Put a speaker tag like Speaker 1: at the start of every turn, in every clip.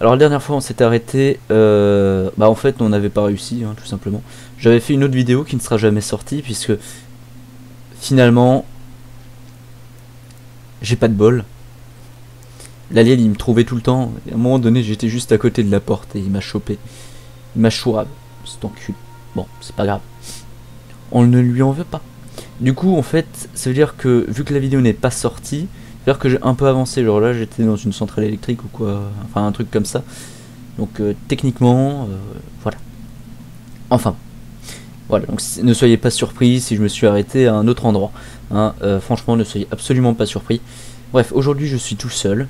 Speaker 1: Alors la dernière fois on s'était arrêté, euh, bah en fait on n'avait pas réussi hein, tout simplement. J'avais fait une autre vidéo qui ne sera jamais sortie puisque finalement j'ai pas de bol. L'alien il me trouvait tout le temps, à un moment donné j'étais juste à côté de la porte et il m'a chopé. Il m'a chourab, c'est enculé. Bon, c'est pas grave. On ne lui en veut pas. Du coup en fait, ça veut dire que vu que la vidéo n'est pas sortie, c'est-à-dire que j'ai un peu avancé, genre là j'étais dans une centrale électrique ou quoi, enfin un truc comme ça. Donc euh, techniquement, euh, voilà. Enfin, voilà, donc ne soyez pas surpris si je me suis arrêté à un autre endroit. Hein. Euh, franchement, ne soyez absolument pas surpris. Bref, aujourd'hui je suis tout seul.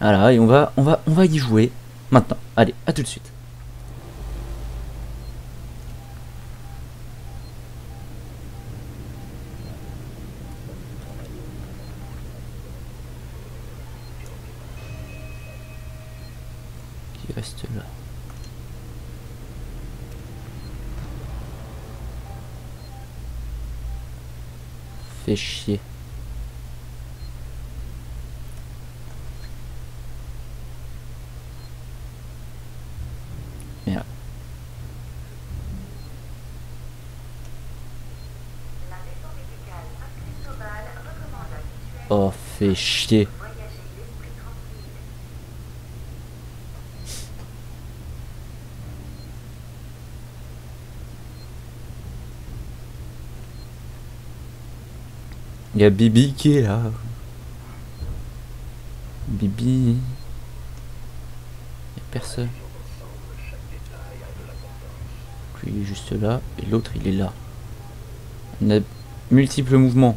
Speaker 1: Voilà, et on va, on va, on va y jouer maintenant. Allez, à tout de suite. Qui reste là Fait chier. Merde. Oh, fait chier. Il y a Bibi qui est là. Bibi. Il a personne. Lui il est juste là et l'autre il est là. On a multiples mouvements.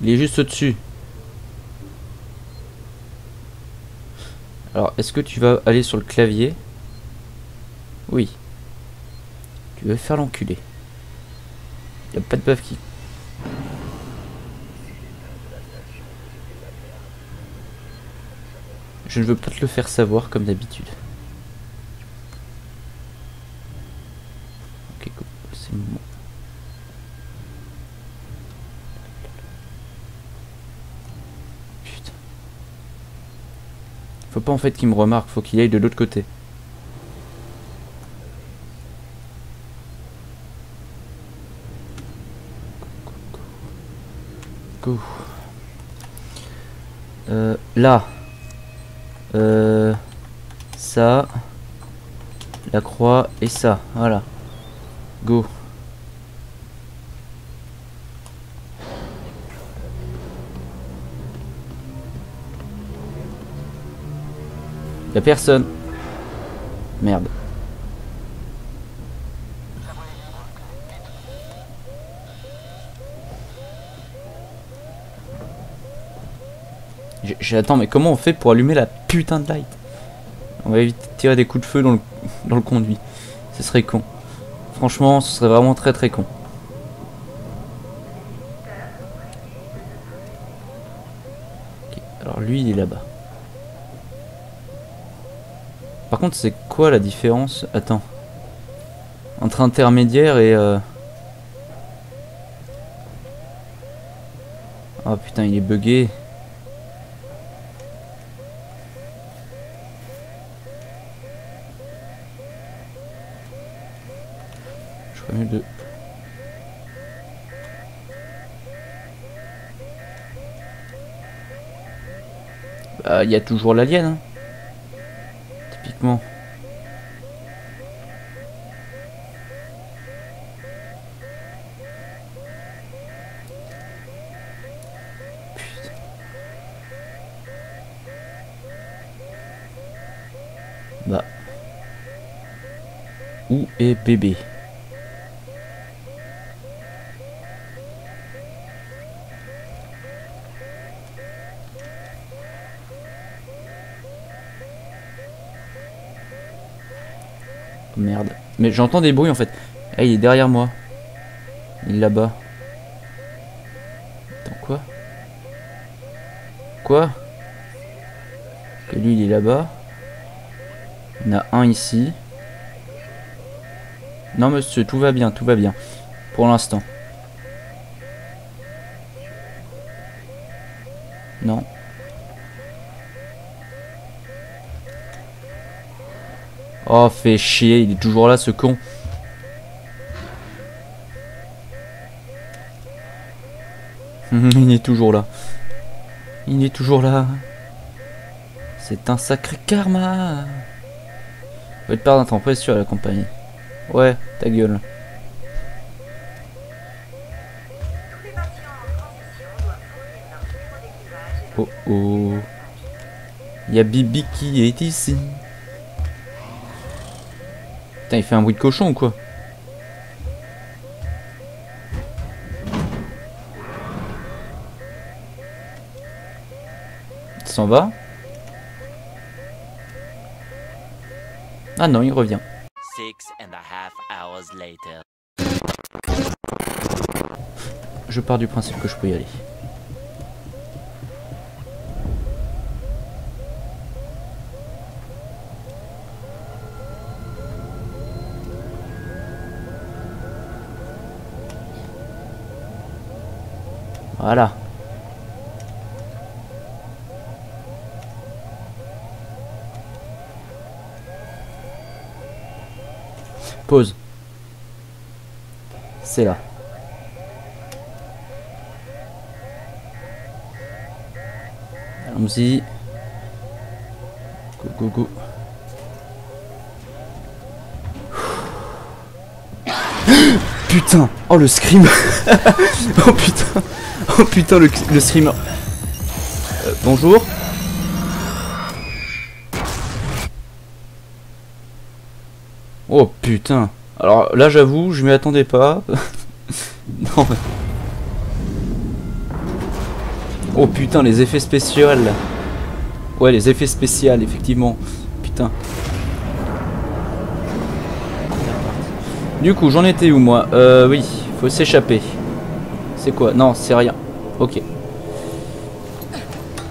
Speaker 1: Il est juste au-dessus. Alors, est-ce que tu vas aller sur le clavier? Oui. Tu veux faire l'enculé. Il a pas de bœuf qui... Je ne veux pas te le faire savoir comme d'habitude. Ok, c'est moment. Putain. Faut pas en fait qu'il me remarque, faut qu'il aille de l'autre côté. Go. Euh, là. Euh, ça. La croix et ça. Voilà. Go. Y'a personne. Merde. J'attends, mais comment on fait pour allumer la putain de light On va éviter de tirer des coups de feu dans le, dans le conduit. Ce serait con. Franchement, ce serait vraiment très très con. Alors lui, il est là-bas. Par contre, c'est quoi la différence Attends. Entre intermédiaire et... Euh... Oh putain, il est bugué. Il y a toujours l'alien, hein. Typiquement. Bah. Où est bébé? Mais j'entends des bruits en fait. Eh, il est derrière moi. Il est là-bas. Attends, quoi? Quoi? Lui, il est là-bas. En a un ici. Non, monsieur, tout va bien, tout va bien. Pour l'instant. Oh, fait chier, il est toujours là, ce con. il est toujours là. Il est toujours là. C'est un sacré karma. Va être perdre un temps précieux à la compagnie. Ouais, ta gueule. Oh oh. Il y a Bibi qui est ici. Putain, il fait un bruit de cochon ou quoi Il s'en va Ah non, il revient. Je pars du principe que je peux y aller. Voilà. Pause. C'est là. Allons-y. Go, go. Putain Oh le scream Oh putain Oh putain le, screamer euh, Bonjour. Oh putain. Alors là j'avoue je m'y attendais pas. Non. Oh putain les effets spéciaux. Ouais les effets spéciaux effectivement. Putain. Du coup, j'en étais où moi? Euh, oui, faut s'échapper. C'est quoi? Non, c'est rien. Ok.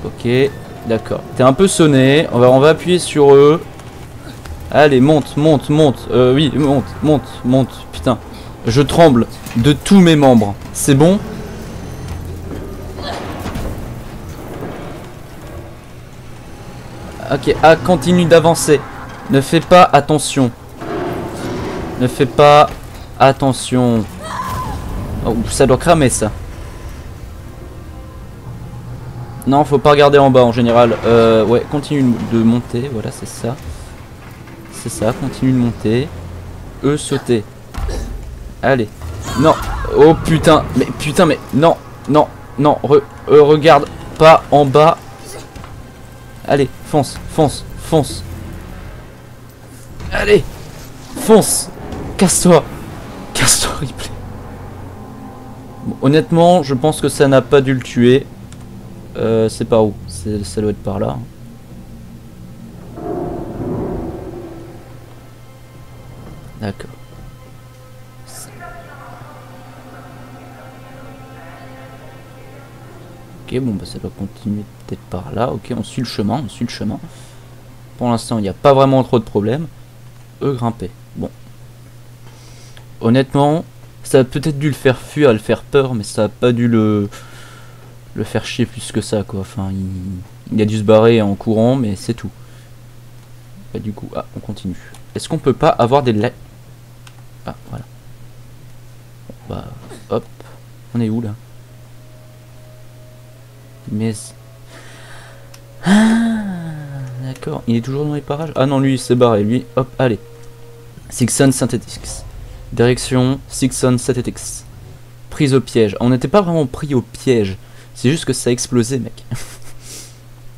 Speaker 1: Ok, d'accord. T'es un peu sonné. On va, on va appuyer sur eux. Allez, monte, monte, monte. Euh, oui, monte, monte, monte. Putain. Je tremble de tous mes membres. C'est bon? Ok, ah, continue d'avancer. Ne fais pas attention. Ne fais pas attention. Oh, ça doit cramer ça. Non, faut pas regarder en bas en général. Euh, ouais, continue de monter. Voilà, c'est ça. C'est ça, continue de monter. Eux, sauter. Allez. Non. Oh putain. Mais putain, mais non. Non. Non. Euh, regarde pas en bas. Allez, fonce, fonce, fonce. Allez. Fonce. Casse-toi Casse-toi, replay. honnêtement, je pense que ça n'a pas dû le tuer. Euh, c'est par où Ça doit être par là. D'accord. Ok, bon, bah ça doit continuer peut-être par là. Ok, on suit le chemin, on suit le chemin. Pour l'instant, il n'y a pas vraiment trop de problèmes. Eux, grimper. Bon, honnêtement, ça a peut-être dû le faire fuir, le faire peur, mais ça a pas dû le le faire chier plus que ça, quoi. Enfin, il, a dû se barrer en courant, mais c'est tout. Bah, du coup, ah, on continue. Est-ce qu'on peut pas avoir des lettres? Ah, voilà. bah, hop. On est où, là? Mais... Ah, d'accord. Il est toujours dans les parages? Ah non, lui, il s'est barré. Lui, hop, allez. Sixon Synthetics. Direction Sixon Satellix. Prise au piège. On n'était pas vraiment pris au piège. C'est juste que ça a explosé, mec.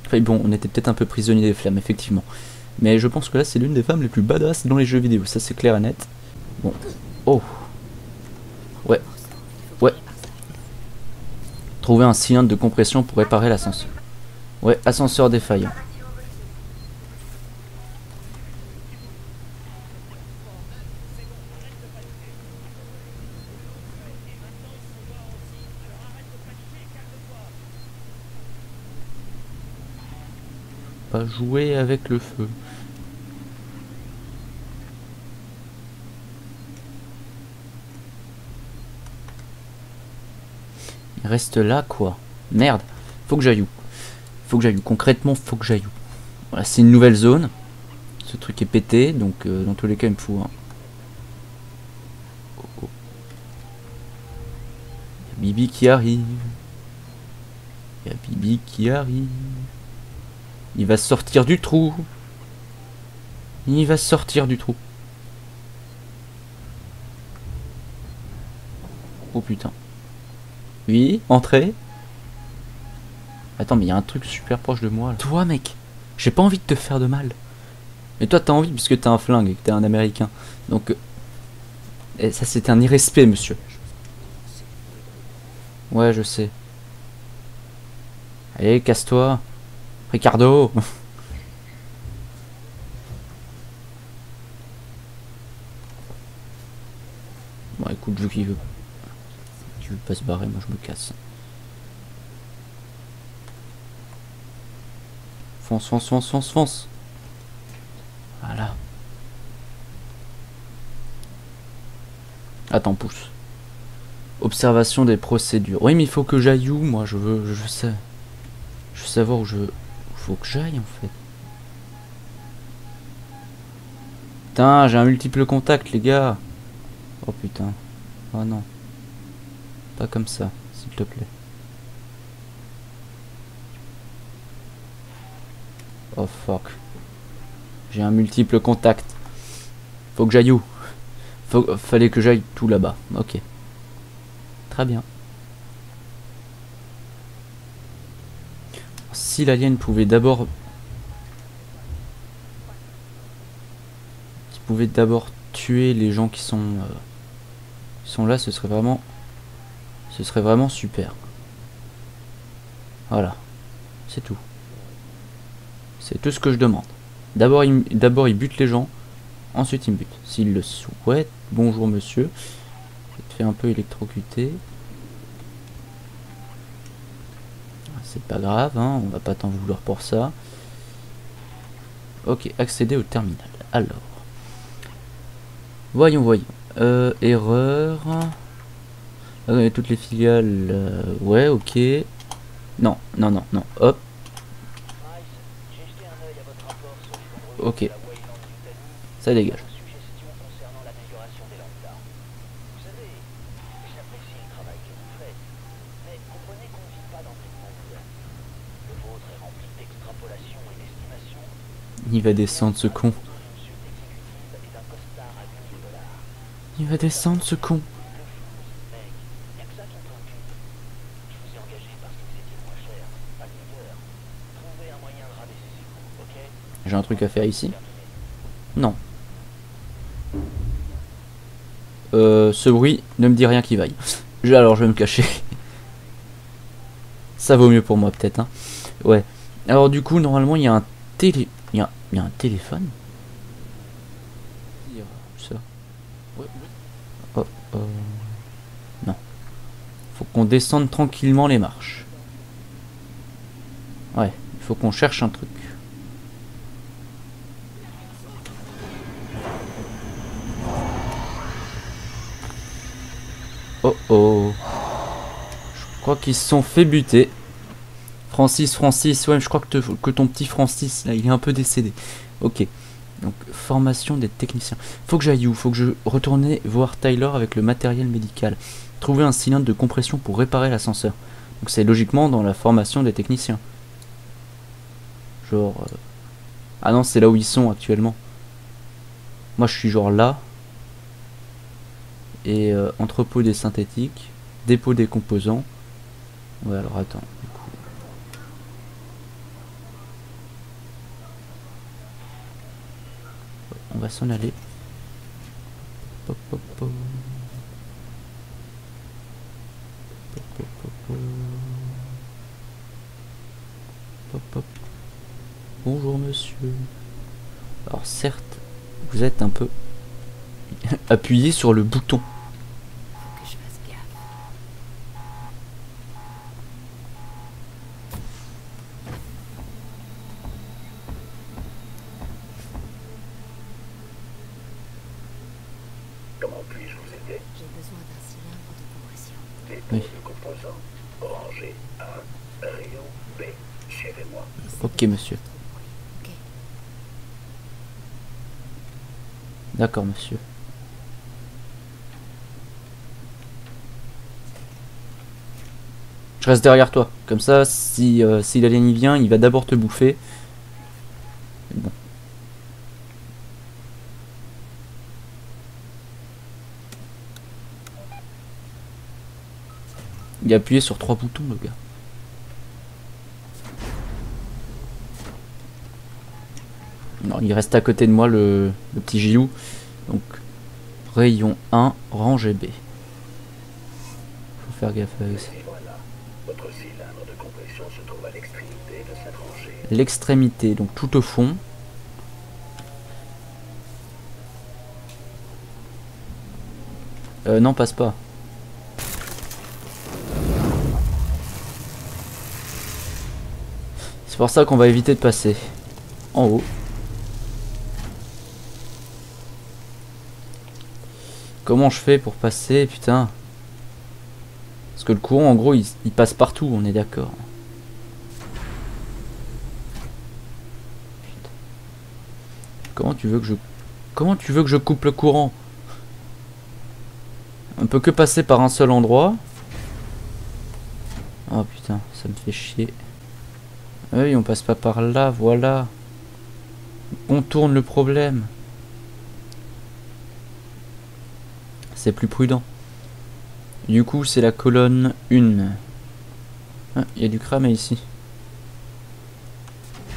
Speaker 1: enfin bon, on était peut-être un peu prisonnier des flammes, effectivement. Mais je pense que là, c'est l'une des femmes les plus badass dans les jeux vidéo. Ça, c'est clair et net. Bon. Oh. Ouais. Ouais. Trouver un cylindre de compression pour réparer l'ascenseur. Ouais, ascenseur défaillant. Jouer avec le feu. Il reste là quoi. Merde. Faut que j'aille où? Faut que j'aille où? Concrètement, faut que j'aille où? Voilà, c'est une nouvelle zone. Ce truc est pété, donc euh, dans tous les cas, il me faut a Bibi qui arrive. Il y a Bibi qui arrive. Il va sortir du trou. Il va sortir du trou. Oh putain. Oui, entrez. Attends, mais il y a un truc super proche de moi. Là. Toi, mec, j'ai pas envie de te faire de mal. Mais toi, t'as envie parce que t'es un flingue et que t'es un américain. Donc, euh, et ça, c'est un irrespect, monsieur. Ouais, je sais. Allez, casse-toi. Ricardo. bon, écoute, vu qu'il veut. Tu veux pas se barrer, moi je me casse. Fonce, fonce, fonce, fonce, fonce. Voilà. Attends, pousse. Observation des procédures. Oui, mais il faut que j'aille où Moi, je veux, je sais. Je veux savoir où je faut que j'aille en fait. Putain, j'ai un multiple contact, les gars. Oh putain. Oh non. Pas comme ça, s'il te plaît. Oh fuck. J'ai un multiple contact. Faut que j'aille où? Fallait que j'aille tout là-bas. Ok. Très bien. Si l'alien pouvait d'abord... Pouvait d'abord tuer les gens qui sont... Euh, qui sont là, ce serait vraiment... Ce serait vraiment super. Voilà. C'est tout. C'est tout ce que je demande. D'abord, il, d'abord, il bute les gens. Ensuite, il me bute. S'il le souhaite. Bonjour, monsieur. Je te fais un peu électrocuter. C'est pas grave, hein, on va pas t'en vouloir pour ça. Ok, accéder au terminal. Alors. Voyons, voyons. Euh, erreur. Euh, toutes les filiales. Euh, ouais, ok. Non, non, non, non. Hop. Ok. Ça dégage. Il va descendre ce con. Il va descendre ce con. J'ai un truc à faire ici? Non. Euh, ce bruit ne me dit rien qui vaille. Alors je vais me cacher. Ça vaut mieux pour moi peut-être. Hein. Ouais. Alors du coup normalement il y a un télé... Il y a, il y a un téléphone Ça. Oh, oh. Non. Faut qu'on descende tranquillement les marches. Ouais, il faut qu'on cherche un truc. Oh oh. Je crois qu'ils se sont fait buter. Francis, Francis, ouais, je crois que, ton petit Francis, là, il est un peu décédé. Ok. Donc, formation des techniciens. Faut que j'aille où? Faut que je retourne voir Tyler avec le matériel médical. Trouver un cylindre de compression pour réparer l'ascenseur. Donc, c'est logiquement dans la formation des techniciens. Genre... Euh, ah non, c'est là où ils sont actuellement. Moi, je suis genre là. Et euh, entrepôt des synthétiques. Dépôt des composants. Ouais, alors attends. On va s'en aller. Bonjour monsieur. Alors certes, vous êtes un peu appuyé sur le bouton. Ok, monsieur. D'accord, monsieur. Je reste derrière toi. Comme ça, si, euh, si l'alien y vient, il va d'abord te bouffer. Bon. Il a appuyé sur trois boutons, le gars. Non, il reste à côté de moi, le, petit Gilou. Donc, rayon 1, rangée B. Faut faire gaffe avec ça.
Speaker 2: L'extrémité,
Speaker 1: donc tout au fond. Euh, non, passe pas. C'est pour ça qu'on va éviter de passer en haut. Comment je fais pour passer, putain? Parce que le courant, en gros, il, passe partout, on est d'accord. Comment tu veux que je... Comment tu veux que je coupe le courant? On peut que passer par un seul endroit. Oh putain, ça me fait chier. Oui, on passe pas par là, voilà. On tourne le problème. C'est plus prudent. Du coup, c'est la colonne 1. Ah, il y a du cramé ici.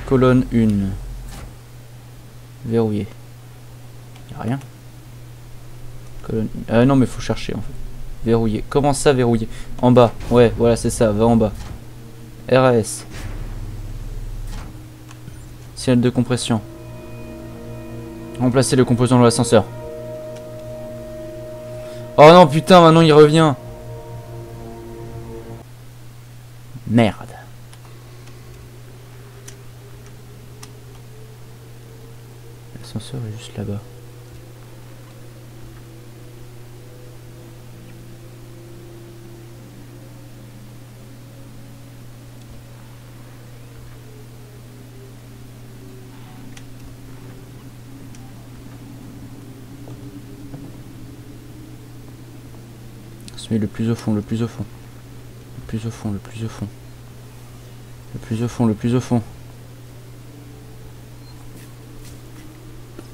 Speaker 1: Colonne 1. Verrouillé. Y a rien. Colonne... Ah non, mais faut chercher en fait. Verrouillé. Comment ça verrouillé En bas. Ouais, voilà, c'est ça. Va en bas. RAS. De compression. Remplacer le composant de l'ascenseur. Oh non, putain, maintenant il revient. Merde. L'ascenseur est juste là-bas. Le plus au fond, le plus au fond. Le plus au fond, le plus au fond. Le plus au fond, le plus au fond.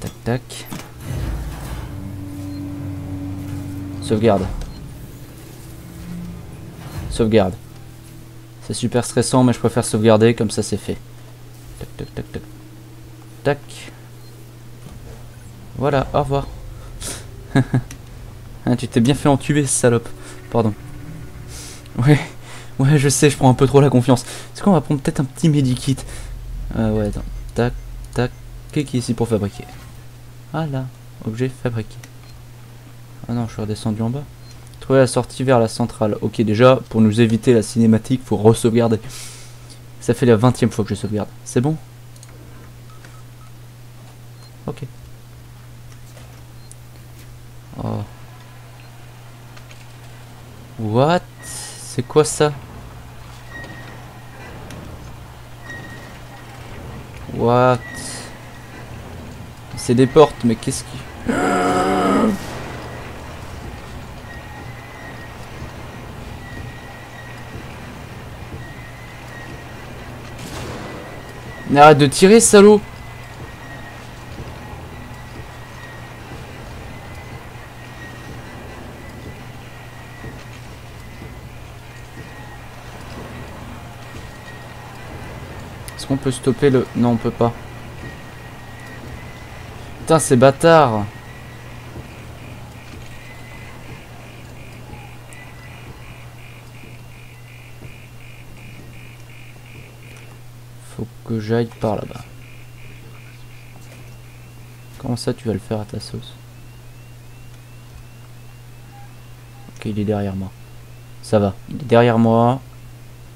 Speaker 1: Tac tac. Sauvegarde. Sauvegarde. C'est super stressant mais je préfère sauvegarder comme ça c'est fait. Tac tac tac tac. Tac. Voilà, au revoir. Ah, tu t'es bien fait entuber, salope. Pardon. Ouais, ouais, je sais, je prends un peu trop la confiance. Est-ce qu'on va prendre peut-être un petit medikit? Euh, Ouais, attends. Tac, tac. Qu'est-ce qui est ici pour fabriquer? Ah là, objet fabriqué. Ah non, je suis redescendu en bas. Trouver la sortie vers la centrale. Ok, déjà, pour nous éviter la cinématique, faut re-sauvegarder. Ça fait la 20 e fois que je sauvegarde. C'est bon? Ok. Oh. What? C'est quoi ça? What? C'est des portes, mais qu'est-ce qui... Arrête de tirer, salaud qu'on peut stopper le... Non, on peut pas. Putain, c'est bâtard Faut que j'aille par là-bas. Comment ça, tu vas le faire à ta sauce? Ok, il est derrière moi. Ça va, il est derrière moi.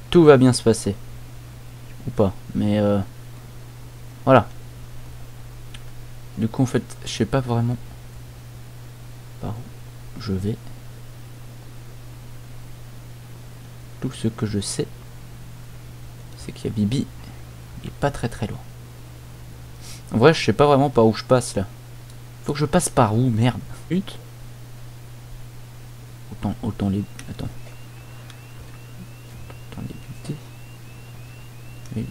Speaker 1: Tout va bien se passer ou pas. Mais euh, voilà. Du coup, en fait, je sais pas vraiment par où je vais. Tout ce que je sais, c'est qu'il y a Bibi. Il est pas très très loin. En vrai, je sais pas vraiment par où je passe là. Faut que je passe par où Merde. Autant, autant les... Attends. Autant les buter. Oui.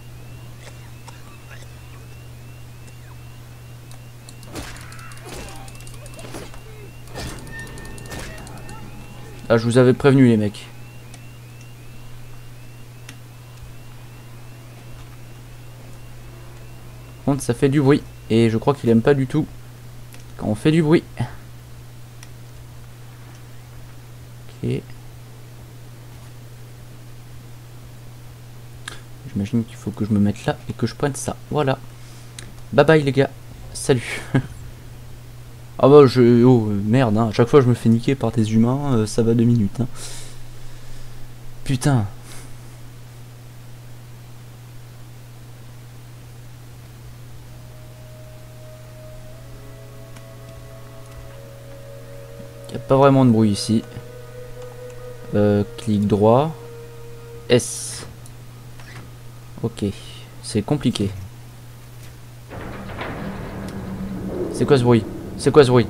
Speaker 1: Ah, je vous avais prévenu les mecs. Contre, ça fait du bruit. Et je crois qu'il aime pas du tout quand on fait du bruit. Ok. J'imagine qu'il faut que je me mette là et que je prenne ça. Voilà. Bye bye les gars. Salut. ah bah je... Oh merde, hein. à chaque fois je me fais niquer par des humains, euh, ça va deux minutes. Hein. Putain. Il a pas vraiment de bruit ici. Euh, clic droit. S. Ok. C'est compliqué. C'est quoi ce bruit? C'est quoi ce bruit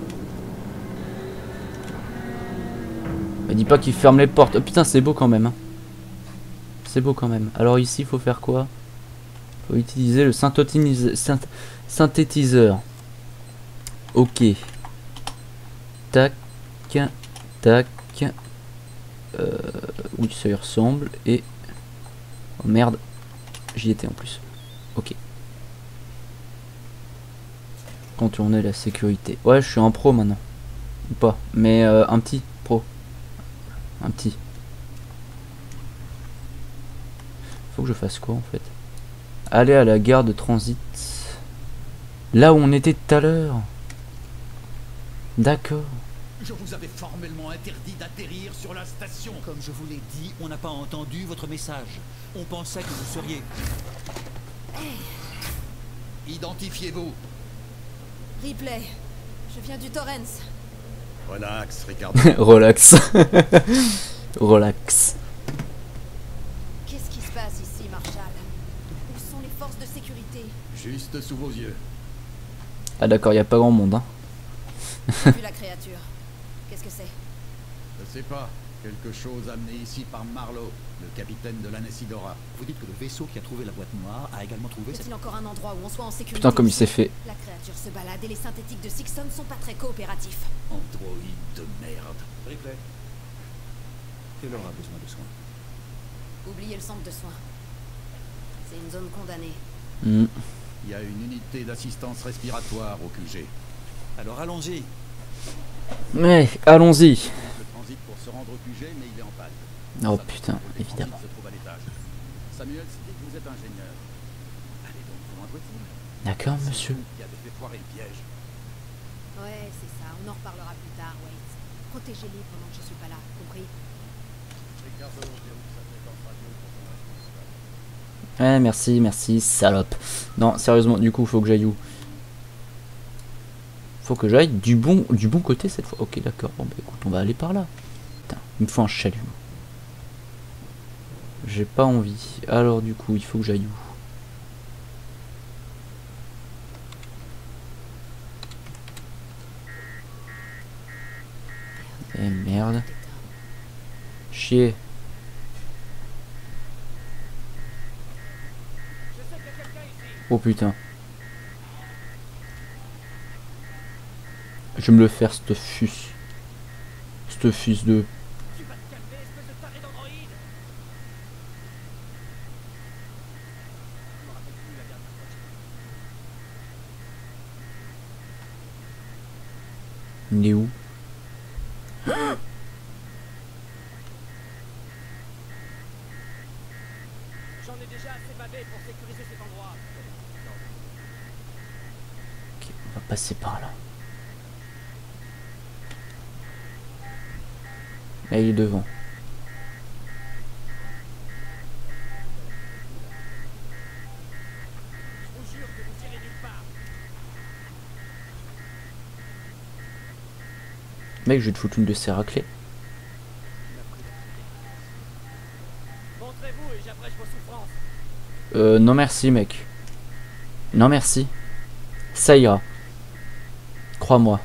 Speaker 1: dis pas qu'il ferme les portes. Oh, putain, c'est beau quand même. hein. C'est beau quand même. Alors ici, faut faire quoi Faut utiliser le synthétis- synth- synthétiseur. Ok. Tac. Tac. Euh, oui, ça y ressemble. Et... Oh merde. J'y étais en plus. Ok. Contourner la sécurité. Ouais, je suis un pro maintenant. Ou pas. Mais euh, un petit pro. Un petit. Faut que je fasse quoi en fait? Aller à la gare de transit. Là où on était tout à l'heure. D'accord.
Speaker 3: Je vous avais formellement interdit d'atterrir sur la station. Comme je vous l'ai dit, on n'a pas entendu votre message. On pensait que vous seriez. Identifiez-vous.
Speaker 4: Ripley, je viens du Torrens.
Speaker 3: Relax, Ricardo.
Speaker 1: Relax. Relax.
Speaker 4: Qu'est-ce qui se passe ici, Marshall? Où sont les forces de sécurité?
Speaker 3: Juste sous vos yeux.
Speaker 1: Ah d'accord, il a pas grand monde. Hein.
Speaker 4: J'ai vu la créature. Qu'est-ce que c'est?
Speaker 3: Je sais pas. Quelque chose amené ici par Marlowe, le capitaine de l'Anessidora. Vous dites que le vaisseau qui a trouvé la boîte noire a également trouvé cette...
Speaker 4: Est-il encore un endroit où on soit en sécurité
Speaker 1: Putain comme il s'est fait.
Speaker 4: La créature se balade et les synthétiques de Sixon sont pas très coopératifs.
Speaker 3: Androïde de merde. Ripley. Il aura besoin de soins.
Speaker 4: Oubliez le centre de soins. C'est une zone condamnée.
Speaker 1: Hmm.
Speaker 3: Il y a une unité d'assistance respiratoire au QG. Alors allons-y.
Speaker 1: Mais allons-y.
Speaker 3: Le transit pour se rendre au QG, mais il est en panne.
Speaker 1: Oh
Speaker 3: Ça,
Speaker 1: putain, évidemment.
Speaker 3: Samuel dit que vous êtes ingénieur. Allez donc, comment doit-il
Speaker 1: D'accord
Speaker 3: C'est
Speaker 1: monsieur.
Speaker 3: vous qui avez fait foirer le piège.
Speaker 4: Ouais, c'est ça. On en reparlera plus tard, Wade. Protégez-les pendant que je suis pas là, compris?
Speaker 1: Ouais merci, merci, salope. Non, sérieusement, du coup, faut que j'aille où? Faut que j'aille du bon, du bon côté cette fois. Ok, d'accord. Bon, bah écoute, on va aller par là. Il me faut un chalut. J'ai pas envie. Alors, du coup, il faut que j'aille où? Eh merde. Chier. Oh putain. Je vais me le faire, cette fus. Cette fus de... Il est où?
Speaker 5: J'en ai déjà assez bavé pour sécuriser cet endroit.
Speaker 1: Ok, on va passer par là. Là, il est devant.
Speaker 5: Je vous jure que vous irez nulle part.
Speaker 1: Mec, je vais te foutre une de ces raclées. Euh, non merci, mec. Non merci. Ça ira. Crois-moi.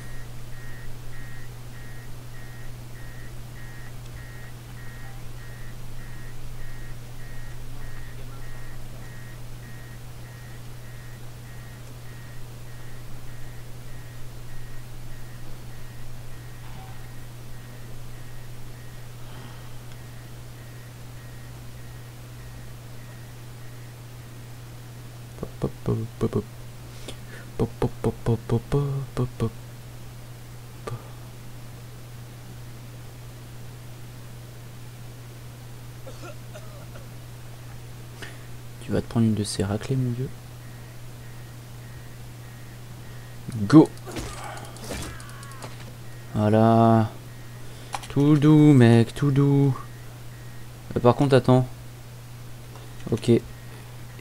Speaker 1: Pop, pop, pop, pop, pop. Pop, pop, pop, pop, pop, pop. Tu vas te prendre une de ces raclées, mon vieux. Go Voilà. Tout doux, mec, tout doux. Euh, par contre, attends. Ok.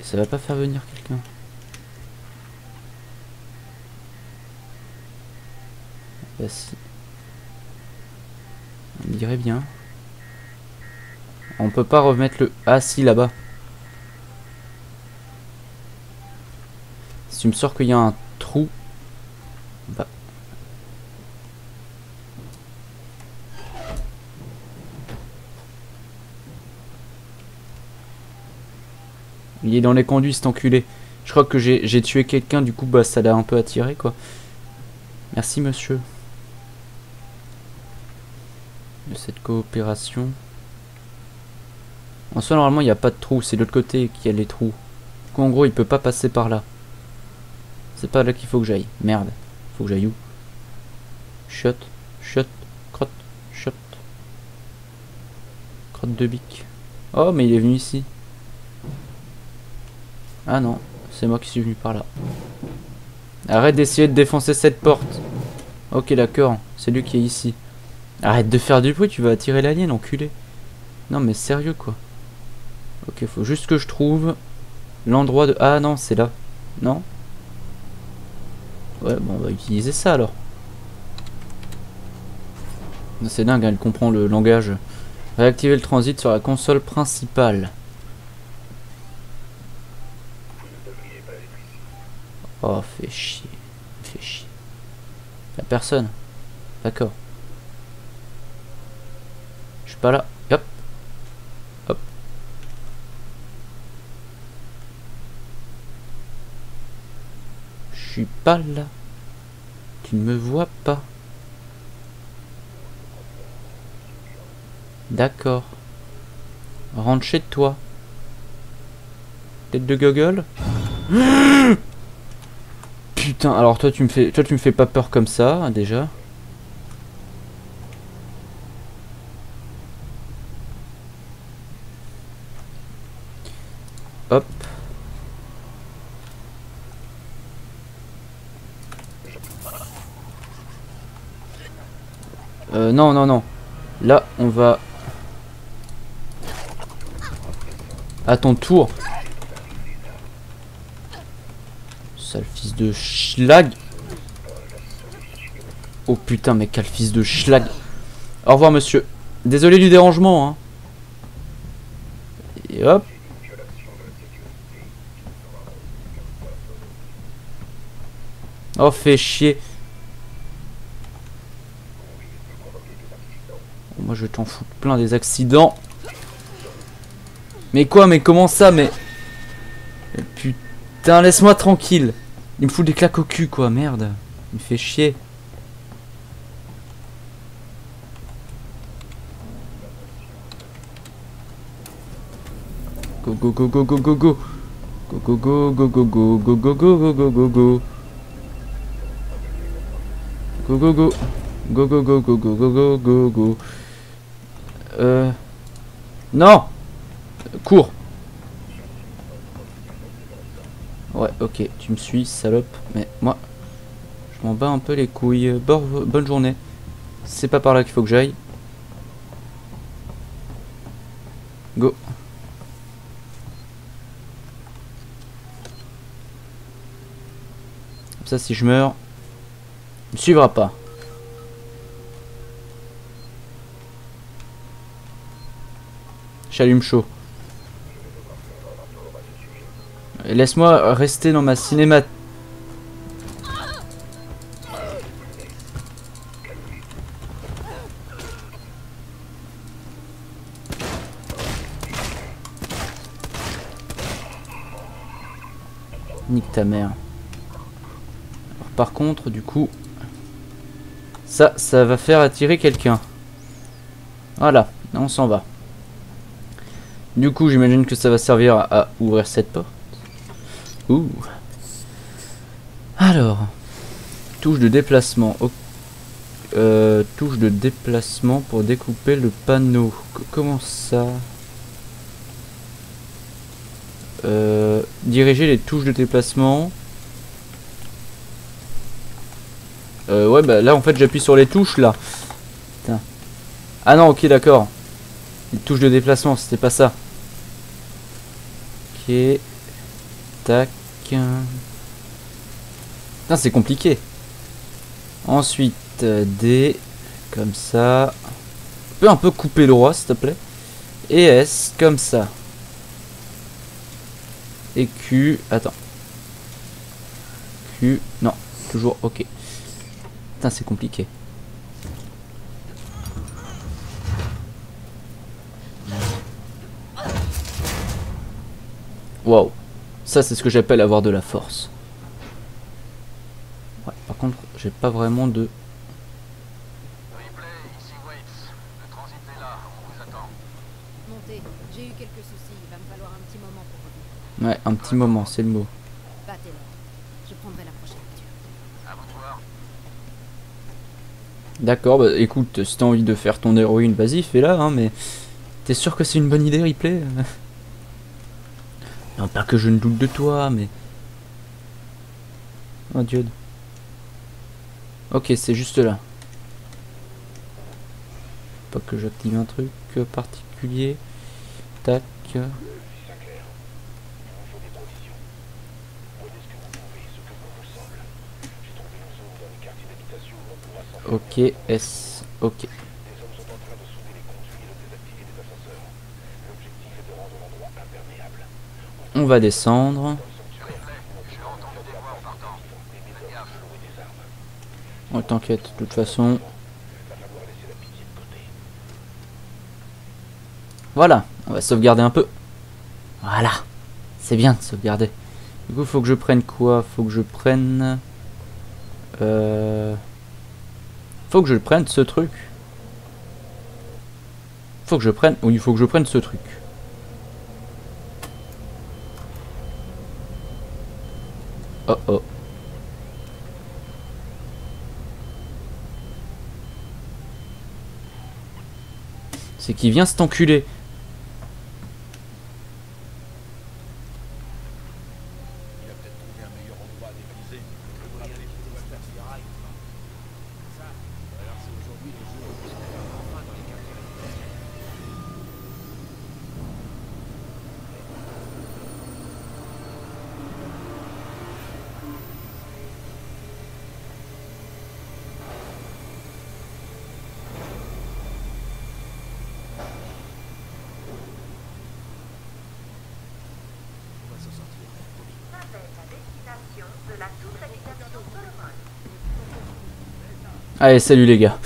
Speaker 1: Ça va pas faire venir quelqu'un. Si. On dirait bien. On peut pas remettre le... Ah si, là-bas. Si tu me sors qu'il y a un trou... Bah... Il est dans les conduits, cet enculé. Je crois que j'ai j'ai tué quelqu'un, du coup, bah ça l'a un peu attiré, quoi. Merci, monsieur. Cette coopération. En soi, normalement, il n'y a pas de trou. C'est de l'autre côté qu'il y a les trous. Du en gros, il peut pas passer par là. C'est pas là qu'il faut que j'aille. Merde. Faut que j'aille où? Chiotte. Chiotte. Crotte. Chiotte. Crotte de bique. Oh, mais il est venu ici. Ah non, c'est moi qui suis venu par là. Arrête d'essayer de défoncer cette porte. Ok, d'accord, c'est lui qui est ici. Arrête de faire du bruit, tu vas attirer l'alien, enculé. Non, mais sérieux, quoi. Ok, faut juste que je trouve l'endroit de... Ah non, c'est là. Non? Ouais, bon, on va utiliser ça, alors. C'est dingue, hein, elle comprend le langage. Réactiver le transit sur la console principale. Oh, fait chier. Fait chier. Y'a personne? D'accord. Pas là. Hop. Hop. Je suis pas là. Tu ne me vois pas. D'accord. Rentre chez toi. Tête de gogol Putain, alors toi tu me fais toi tu me fais pas peur comme ça déjà. Hop. Non, non, non. Là, on va... À ton tour. Sale fils de schlag. Oh putain, mais quel fils de schlag. Au revoir, monsieur. Désolé du dérangement, hein. Et hop. Oh, fait chier. Je t'en fous plein des accidents. Mais quoi Mais comment ça Mais... Putain, laisse-moi tranquille. Il me fout des claques au cul, quoi. Merde. Il me fait chier. Go go go go go go go. Go go go go go go go go go go go go go. Go go go. Go go go go go go go go go. Euh... Non Cours Ouais, ok, tu me suis, salope. Mais moi, je m'en bats un peu les couilles. Bon, bonne journée. C'est pas par là qu'il faut que j'aille. Go. Ça, si je meurs, il me suivra pas. J'allume chaud. Laisse-moi rester dans ma cinéma... Nique ta mère. Par contre, du coup... Ça, ça va faire attirer quelqu'un. Voilà, on s'en va. Du coup, j'imagine que ça va servir à, ouvrir cette porte. Ouh. Alors, touche de déplacement. Euh, touche de déplacement pour découper le panneau. Comment ça? Euh, Diriger les touches de déplacement. Euh, ouais, bah là en fait j'appuie sur les touches là. Putain. Ah non, ok, d'accord. Les touches de déplacement, c'était pas ça. Ok. Tac. Putain, c'est compliqué. Ensuite, euh, D. Comme ça. Tu peux un peu couper le roi, s'il te plaît. Et S, comme ça. Et Q. Attends. Q. Non, toujours OK. Putain, c'est compliqué. Wow. Ça, c'est ce que j'appelle avoir de la force. Ouais, par contre, j'ai pas vraiment de...
Speaker 3: Ripley, ici Waits. Le transit est là, on vous attend.
Speaker 4: Montez, j'ai eu quelques soucis, il va me falloir un petit moment pour revenir.
Speaker 1: Ouais, un petit moment, c'est le mot. D'accord, bah écoute, si t'as envie de faire ton héroïne, vas-y, fais-la, hein, mais... T'es sûr que c'est une bonne idée, Ripley Non, pas que je ne doute de toi, mais... Oh, Dieu. Ok, c'est juste là. Pas que j'active un truc particulier. Tac.
Speaker 2: Sinclair, il vous faut des provisions. Prenez ce que vous pouvez, ce que bon vous semble. J'ai trouvé une zone dans les quartiers d'habitation où on pourra s'enfermer.
Speaker 1: Ok, S. Ok.
Speaker 2: Des hommes sont en train de souder les conduits et de désactiver des ascenseurs. L'objectif est de rendre l'endroit imperméable.
Speaker 1: On va descendre. On t'inquiète, de toute façon. Voilà, on va sauvegarder un peu. Voilà, c'est bien de sauvegarder. Du coup, faut que je prenne quoi? Faut que je prenne... Euh... Faut que je prenne ce truc. Faut que je prenne... Oui, il faut que je prenne ce truc. Oh oh. C'est qui vient cet
Speaker 2: Il a peut-être trouvé un meilleur endroit à dévaliser.
Speaker 1: Allez, salut les gars.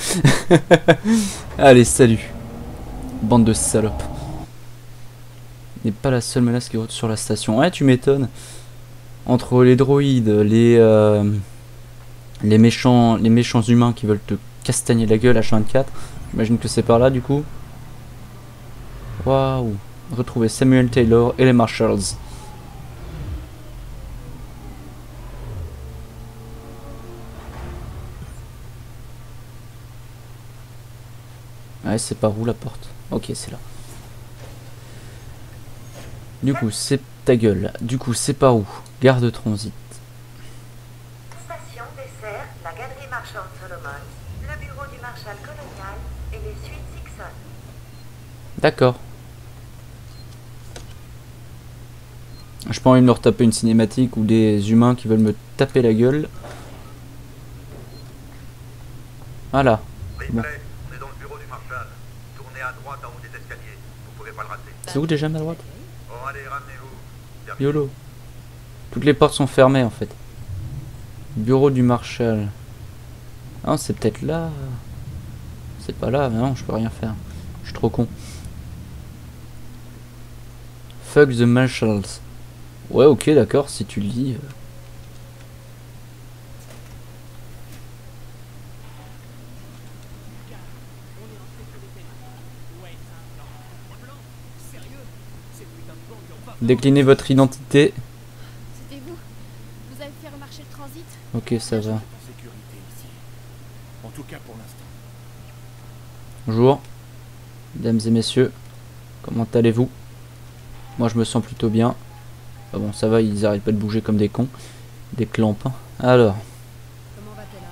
Speaker 1: Allez, salut. Bande de salopes. N'est pas la seule menace qui rôde sur la station. Ouais, tu m'étonnes. Entre les droïdes, les euh, les méchants, les méchants humains qui veulent te castagner la gueule H24. J'imagine que c'est par là du coup. Waouh. Retrouver Samuel Taylor et les Marshalls. Ouais, c'est par où la porte Ok, c'est là. Du coup, c'est ta gueule. Du coup, c'est par où Gare de transit.
Speaker 6: Station dessert la galerie marchande Solomon, le bureau du marshal colonial et les suites Sixon.
Speaker 1: D'accord. Je pas envie de me retaper une cinématique ou des humains qui veulent me taper la gueule. Voilà. Bon.
Speaker 7: on est dans le bureau du Marshal. Tournez à droite en haut des escaliers. Vous pouvez pas le rater.
Speaker 1: C'est où déjà ma droite. YOLO. Toutes les portes sont fermées en fait. Bureau du Marshal. Ah, c'est peut-être là. C'est pas là, mais non, je peux rien faire. Je suis trop con. Fuck the Marshalls. Ouais, ok, d'accord, si tu le dis. euh.
Speaker 5: On est en sécurité. Ouais, c'est un plan. Un plan Sérieux C'est le putain de plan qui ont pas...
Speaker 1: Déclinez votre identité.
Speaker 4: C'était vous Vous avez fait remarcher le transit
Speaker 1: Ok, ça va.
Speaker 2: en tout cas pour l'instant.
Speaker 1: Bonjour, mesdames et messieurs. Comment allez-vous? Moi, je me sens plutôt bien. Ah bon, ça va, ils arrêtent pas de bouger comme des cons. Des clampins. Alors,
Speaker 4: Comment va-t-elle là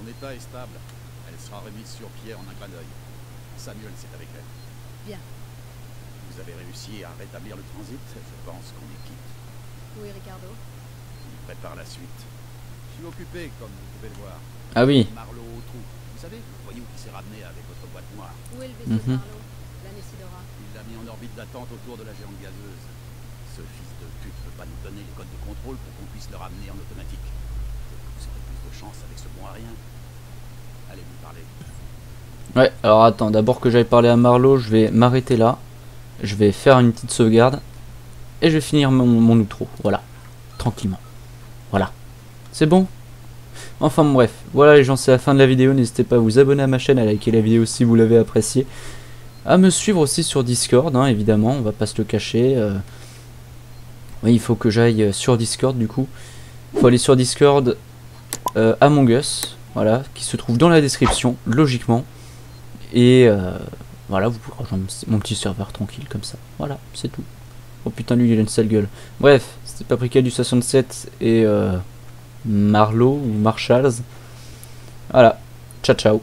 Speaker 3: Son état est stable. Elle sera remise sur pied en un clin d'œil. Samuel, c'est avec elle.
Speaker 4: Bien.
Speaker 3: Vous avez réussi à rétablir le transit Je pense qu'on est quitte.
Speaker 4: Où est Ricardo
Speaker 3: Il prépare la suite. Je suis occupé, comme vous pouvez le voir.
Speaker 1: ah oui,
Speaker 3: Marlowe au trou. Vous savez, le voyou qui s'est ramené avec votre boîte noire.
Speaker 4: Où est le vaisseau
Speaker 1: Mhm.
Speaker 4: de Marlowe La Nessidora.
Speaker 3: Il l'a mis en orbite d'attente autour de la géante gazeuse. Ce fils de pute peut pas nous donner les codes de contrôle pour qu'on puisse le ramener en automatique. Vous aurez plus de chance avec ce bon à rien. Allez lui parler.
Speaker 1: Ouais, alors attends, d'abord que j'aille parler à Marlowe, je vais m'arrêter là. Je vais faire une petite sauvegarde. Et je vais finir mon, outro. Voilà. Tranquillement. Voilà. C'est bon? Enfin bref, voilà les gens, c'est la fin de la vidéo. N'hésitez pas à vous abonner à ma chaîne, à liker la vidéo si vous l'avez appréciée. À me suivre aussi sur Discord, hein, évidemment, on va pas se le cacher. euh. Il faut que j'aille euh, sur Discord du coup. Il faut aller sur Discord euh, Among Us, voilà, qui se trouve dans la description, logiquement. Et voilà, vous pouvez rejoindre mon petit serveur tranquille comme ça. Voilà, c'est tout. Oh putain, lui, il a une sale gueule. Bref, c'était Paprika du 67 et euh, Marlowe ou Marshalls. Voilà, ciao ciao.